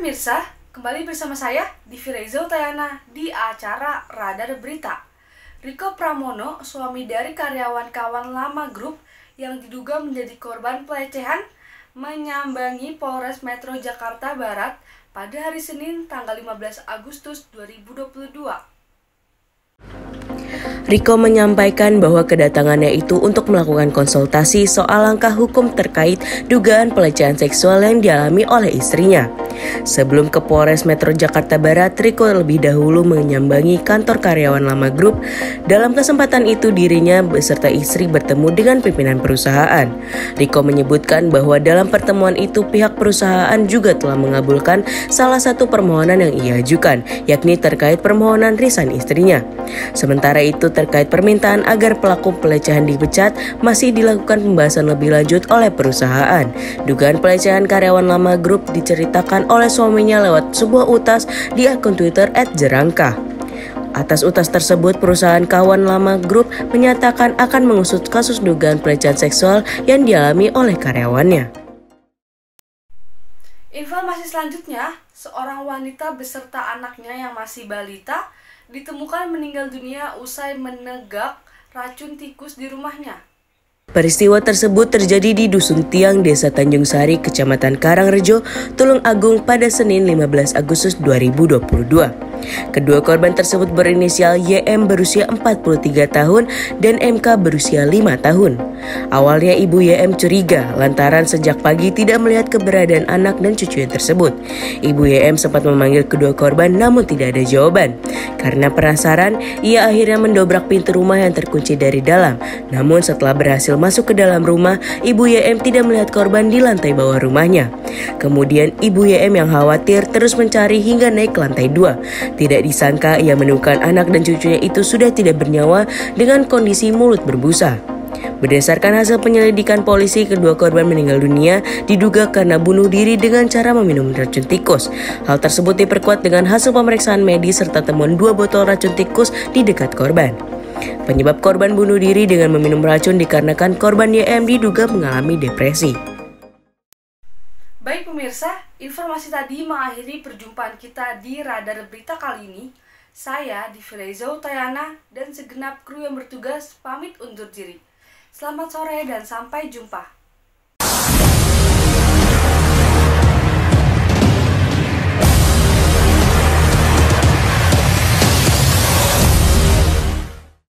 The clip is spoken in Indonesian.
pemirsa, kembali bersama saya Divi Reza Utayana di acara Radar Berita. Riko Pramono, suami dari karyawan kawan lama grup yang diduga menjadi korban pelecehan, menyambangi Polres Metro Jakarta Barat pada hari Senin tanggal 15 Agustus 2022. Riko menyampaikan bahwa kedatangannya itu untuk melakukan konsultasi soal langkah hukum terkait dugaan pelecehan seksual yang dialami oleh istrinya. Sebelum ke Polres Metro Jakarta Barat, Riko lebih dahulu menyambangi kantor karyawan lama grup. Dalam kesempatan itu dirinya beserta istri bertemu dengan pimpinan perusahaan. Riko menyebutkan bahwa dalam pertemuan itu pihak perusahaan juga telah mengabulkan salah satu permohonan yang ia ajukan, yakni terkait permohonan resign istrinya. Sementara itu terkait permintaan agar pelaku pelecehan dipecat masih dilakukan pembahasan lebih lanjut oleh perusahaan. Dugaan pelecehan karyawan lama grup diceritakan oleh suaminya lewat sebuah utas di akun Twitter @jerangka. Atas utas tersebut, perusahaan kawan lama grup menyatakan akan mengusut kasus dugaan pelecehan seksual yang dialami oleh karyawannya. Informasi selanjutnya, seorang wanita beserta anaknya yang masih balita ditemukan meninggal dunia usai menegak racun tikus di rumahnya. Peristiwa tersebut terjadi di Dusun Tiang, Desa Tanjung Sari, Kecamatan Karangrejo, Tulung Agung pada Senin 15 Agustus 2022. Kedua korban tersebut berinisial YM berusia 43 tahun dan MK berusia 5 tahun. Awalnya ibu YM curiga lantaran sejak pagi tidak melihat keberadaan anak dan cucunya tersebut. Ibu YM sempat memanggil kedua korban namun tidak ada jawaban. Karena penasaran, ia akhirnya mendobrak pintu rumah yang terkunci dari dalam. Namun setelah berhasil masuk ke dalam rumah, ibu YM tidak melihat korban di lantai bawah rumahnya. Kemudian ibu YM yang khawatir terus mencari hingga naik ke lantai dua. Tidak disangka ia menemukan anak dan cucunya itu sudah tidak bernyawa dengan kondisi mulut berbusa. Berdasarkan hasil penyelidikan polisi, kedua korban meninggal dunia diduga karena bunuh diri dengan cara meminum racun tikus. Hal tersebut diperkuat dengan hasil pemeriksaan medis serta temuan dua botol racun tikus di dekat korban. Penyebab korban bunuh diri dengan meminum racun dikarenakan korban YM diduga mengalami depresi. Baik pemirsa, informasi tadi mengakhiri perjumpaan kita di Radar Berita kali ini. Saya Divi Reza Utayana dan segenap kru yang bertugas pamit undur diri. Selamat sore dan sampai jumpa.